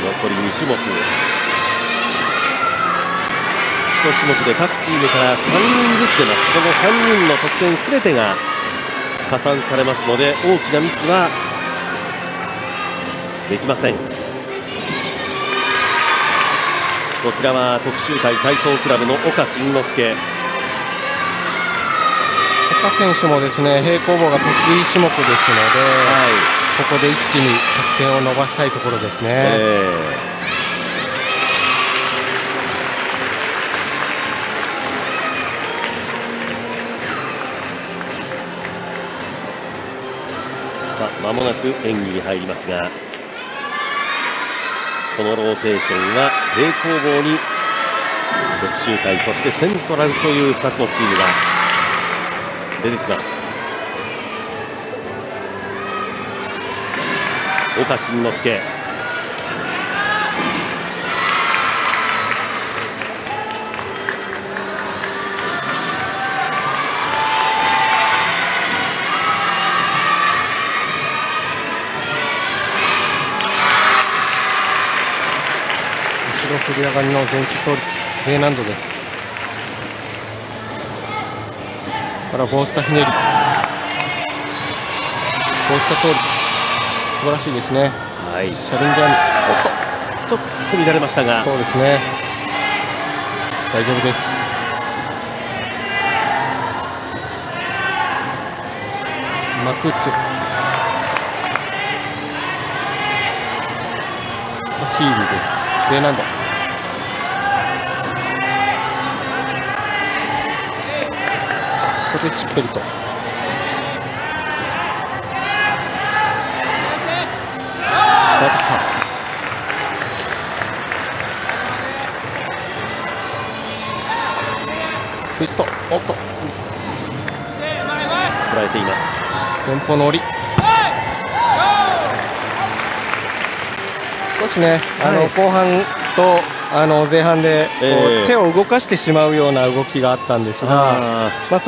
残り2種目1種目で各チームから3人ずつ出ます。その3人の得点全てが加算されますので大きなミスはできません。こちらは徳洲会体操クラブの岡慎之助。岡選手もですね平行棒が得意種目ですので、はいここで一気に得点を伸ばしたいところですね。えー、さあ間もなく演技に入りますがこのローテーションは平行棒に特集会そしてセントラルという2つのチームが出てきます。岡慎之助。後ろ振り上がりの前期倒立 D 難度です。からひねり倒立素晴らしいですね。はい。車輪でおっとちょっと乱れましたが。そうですね。大丈夫です。マクツ。ヒーリーです。J 難度。ここでチッペルト。バブサ。ツイスト。おっと。捉えています。前方の折り。少しね、あの後半とあの前半でこう、手を動かしてしまうような動きがあったんですが、まあ、